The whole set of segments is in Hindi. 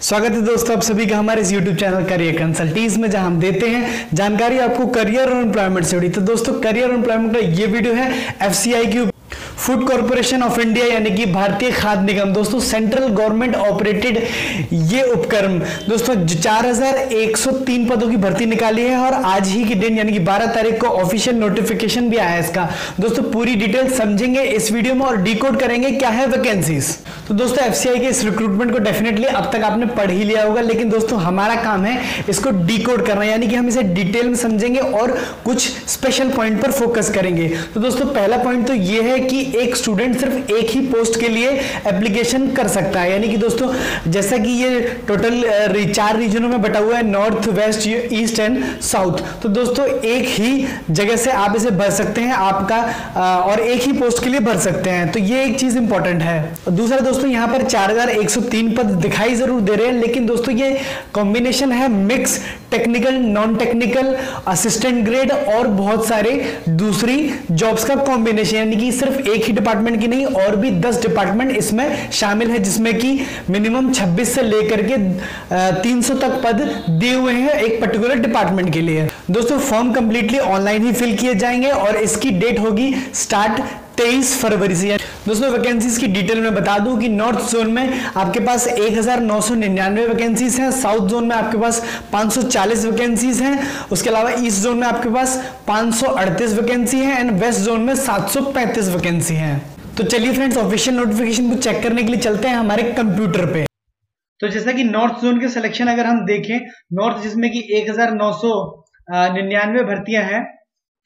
स्वागत है दोस्तों आप सभी का हमारे इस YouTube चैनल करियर कंसल्टीज में, जहाँ हम देते हैं जानकारी आपको करियर और एम्प्लॉयमेंट से जुड़ी। तो दोस्तों करियर और एम्प्लॉयमेंट का ये वीडियो है एफ़ सी आई की फ़ूड कॉरपोरेशन ऑफ़ इंडिया, यानी कि भारतीय खाद्य निगम। दोस्तों, सेंट्रल गवर्नमेंट ऑपरेटेड ये उपक्रम। दोस्तों 4103 पदों की भर्ती निकाली है और आज ही के दिन, यानी कि 12 तारीख को ऑफिशियल नोटिफिकेशन भी आया है इसका। दोस्तों, पूरी डिटेल समझेंगे इस वीडियो में और डिकोड करेंगे क्या है वैकेंसीज तो दोस्तों FCI के इस रिक्रूटमेंट को डेफिनेटली अब तक आपने पढ़ ही लिया होगा, लेकिन दोस्तों, हमारा काम है इसको डिकोड करना, यानी कि हम इसे डिटेल में समझेंगे और कुछ स्पेशल पॉइंट पर फोकस करेंगे। तो दोस्तों, पहला पॉइंट तो ये है कि एक स्टूडेंट सिर्फ़ एक ही पोस्ट के लिए एप्लीकेशन कर सकता है। यानी कि दोस्तों, जैसा कि ये टोटल चार रीजनों में बटा हुआ है north west east and south तो दोस्तों, एक ही जगह से आप इसे भर सकते हैं, आपका और एक ही पोस्ट के लिए भर सकते हैं। तो ये एक चीज़ इंपॉर्टेंट है। दूसरा दोस्तों, यहाँ पर 4103 पद दिखाई ज़रूर दे रहे हैं, लेकिन दोस्तों, ये कॉम्बिनेशन है mix technical non technical assistant grade और बहुत सारे दूसरी जॉब्स का कॉम्बिनेशन यानी कि सिर्फ़ एक ही डिपार्टमेंट की नहीं, और भी 10 डिपार्टमेंट इसमें शामिल है, जिसमें कि मिनिमम 26 से लेकर के 300 तक पद दिए हुए हैं एक पर्टिकुलर डिपार्टमेंट के लिए। दोस्तों फॉर्म कंप्लीटली ऑनलाइन ही फिल किए जाएँगे और इसकी डेट होगी स्टार्ट तेईस फरवरी से दोस्तों वैकेंसीज की डिटेल में बता दूँ कि नॉर्थ जोन में आपके पास एक वैकेंसीज हैं साउथ जोन में आपके पास 540 वैकेंसीज हैं, उसके अलावा ईस्ट जोन में आपके पास 538 वैकेंसी है एंड वेस्ट जोन में 735 वैकेंसी है। तो चलिए फ्रेंड्स ऑफिशियल नोटिफिकेशन को चेक करने के लिए चलते हैं हमारे कंप्यूटर पे। तो जैसा कि नॉर्थ जोन के सिलेक्शन अगर हम देखें नॉर्थ जिसमें कि एक निन्यानवे भर्तियाँ हैं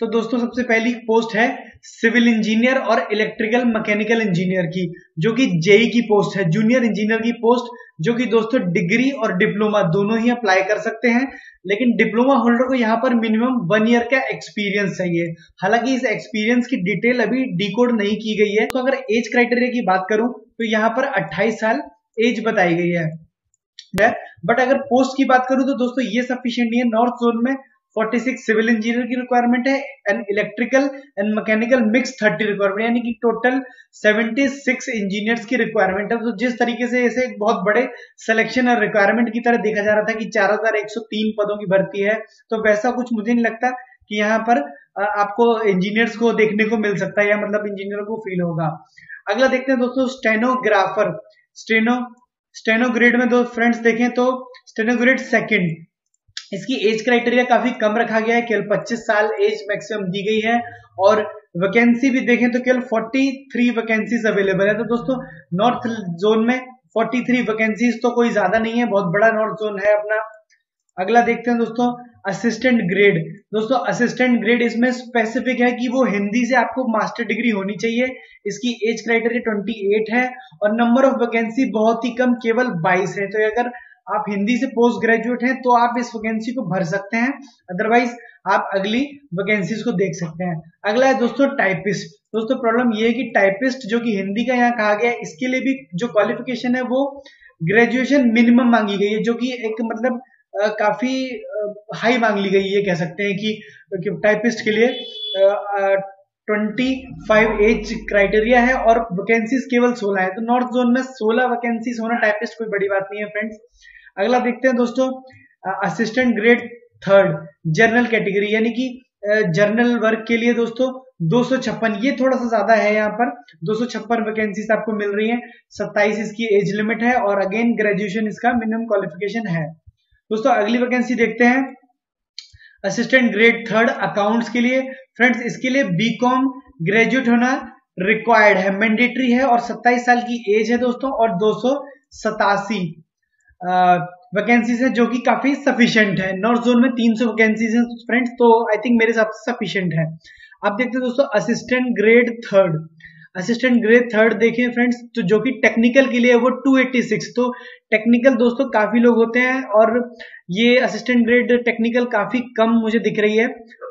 तो दोस्तों, सबसे पहली पोस्ट है सिविल इंजीनियर और इलेक्ट्रिकल मैकेनिकल इंजीनियर की, जो कि जेई की पोस्ट है, जूनियर इंजीनियर की पोस्ट, जो कि दोस्तों डिग्री और डिप्लोमा दोनों ही अप्लाई कर सकते हैं। लेकिन डिप्लोमा होल्डर को यहाँ पर मिनिमम वन ईयर का एक्सपीरियंस चाहिए। हालाँकि इस एक्सपीरियंस की डिटेल अभी डिकोड नहीं की गई है। तो अगर एज क्राइटेरिया की बात करूँ तो यहाँ पर 28 साल एज बताई गई है। बट अगर पोस्ट की बात करूँ तो दोस्तों ये सफिशियंट नहीं है। नॉर्थ जोन में 46 सिविल इंजीनियर की रिक्वायरमेंट है and electrical and mechanical mix 30 requirement यानी कि टोटल 76 इंजीनियर्स की रिक्वायरमेंट है। तो जिस तरीके से इसे एक बहुत बड़े सिलेक्शन और रिक्वायरमेंट की तरह देखा जा रहा था कि 4103 पदों की भर्ती है तो वैसा कुछ मुझे नहीं लगता कि यहाँ पर आपको इंजीनियर्स को देखने को मिल सकता है या मतलब इंजीनियर को फील होगा। अगला देखते हैं दोस्तों स्टेनोग्राफर स्टेनो स्टेनोग्रेड में दो फ्रेंड्स देखें तो स्टेनोग्रेड सेकंड इसकी एज क्राइटेरिया काफ़ी कम रखा गया है। केवल 25 साल एज मैक्सिमम दी गई है और वैकेंसी भी देखें तो केवल 43 वैकेंसीज अवेलेबल है। तो दोस्तों नॉर्थ जोन में 43 वैकेंसीज तो कोई ज़्यादा नहीं है। बहुत बड़ा नॉर्थ जोन है अपना। अगला देखते हैं दोस्तों असिस्टेंट ग्रेड दोस्तों असिस्टेंट ग्रेड इसमें स्पेसिफिक है कि वो हिंदी से आपको मास्टर डिग्री होनी चाहिए। इसकी एज क्राइटेरिया 28 है और नंबर ऑफ़ वैकेंसी बहुत ही कम, केवल 22 है। तो अगर आप हिंदी से पोस्ट ग्रेजुएट हैं तो आप इस वैकेंसी को भर सकते हैं। अदरवाइज़ आप अगली वैकेंसीज को देख सकते हैं। अगला है दोस्तों टाइपिस्ट दोस्तों प्रॉब्लम ये है कि टाइपिस्ट जो कि हिंदी का यहाँ कहा गया है इसके लिए भी जो क्वालिफिकेशन है वो ग्रेजुएशन मिनिमम मांगी गई है जो कि एक मतलब आ, काफ़ी हाई मांग ली गई है कह सकते हैं कि टाइपिस्ट के लिए। ट्वेंटी फाइव एज क्राइटेरिया है और वैकेंसीज केवल सोलह है। तो नॉर्थ जोन में सोलह वैकेंसीज होना टाइपिस्ट कोई बड़ी बात नहीं है फ्रेंड्स अगला देखते हैं दोस्तों assistant grade third general category यानी कि जर्नल वर्क के लिए दोस्तों, दो सौ छप्पन, ये थोड़ा सा ज़्यादा है यहाँ पर, दो वैकेंसीज आपको मिल रही है 27 इसकी एज लिमिट है और अगेन ग्रेजुएशन इसका मिनिमम क्वालिफिकेशन है। दोस्तों, अगली वैकेंसी देखते हैं। असिस्टेंट ग्रेड थर्ड अकाउंट्स के लिए फ्रेंड्स इसके लिए बीकॉम ग्रेजुएट होना रिक्वायर्ड है मैंडेटरी है और 27 साल की एज है दोस्तों और दो सौ सतासी। वैकेंसीज है जो कि काफ़ी सफिशियंट है। नॉर्थ जोन में 300 वैकेंसीज है फ्रेंड्स तो आई थिंक मेरे हिसाब से सफिशियंट है। आप देखते हैं दोस्तों assistant grade third assistant grade third देखें फ्रेंड्स तो जो कि टेक्निकल के लिए वो 286 तो टेक्निकल दोस्तों काफ़ी लोग होते हैं और ये असिस्टेंट ग्रेड टेक्निकल काफ़ी कम मुझे दिख रही है।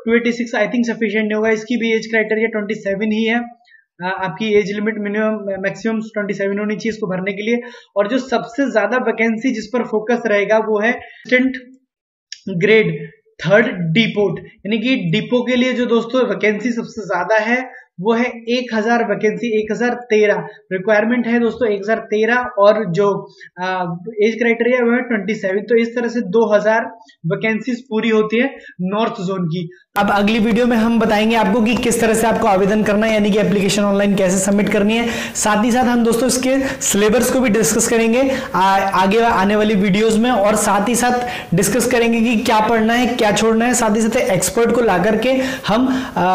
286 आई थिंक सफिशियंट होगा, इसकी भी एज क्राइटेरिया 27 ही है। आपकी एज लिमिट मिनिमम मैक्सिमम 27 होनी चाहिए इसको भरने के लिए। और जो सबसे ज़्यादा वैकेंसी जिस पर फोकस रहेगा वो है असिस्टेंट ग्रेड थर्ड डिपोट यानी कि डिपो के लिए जो दोस्तों वैकेंसी सबसे ज़्यादा है वो है एक हज़ार वैकेंसी एक हज़ार तेरह। रिक्वायरमेंट है दोस्तों एक हज़ार तेरह और जो एज क्राइटेरिया वो है ट्वेंटी सेवन तो इस तरह से दो हज़ार वैकेंसीज पूरी होती है नॉर्थ जोन की। अब अगली वीडियो में हम बताएँगे आपको कि किस तरह से आपको आवेदन करना है यानी कि एप्लीकेशन ऑनलाइन कैसे सबमिट करनी है। साथ ही साथ हम दोस्तों इसके सिलेबस को भी डिस्कस करेंगे आ, आगे आने वाली वीडियोस में। और साथ ही साथ डिस्कस करेंगे कि क्या पढ़ना है क्या छोड़ना है। साथ ही साथ एक्सपर्ट को ला करके हम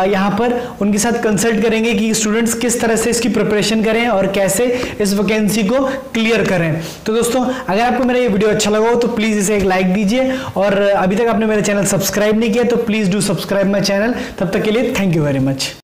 यहाँ पर उनके साथ कंसल्ट करेंगे कि स्टूडेंट्स किस तरह से इसकी प्रिपरेशन करें और कैसे इस वैकेंसी को क्लियर करें। तो दोस्तों, अगर आपको मेरा ये वीडियो अच्छा लगा हो तो प्लीज़ इसे एक लाइक दीजिए और अभी तक आपने मेरा चैनल सब्सक्राइब नहीं किया तो please do subscribe my channel तब तक के लिए थैंक यू वेरी मच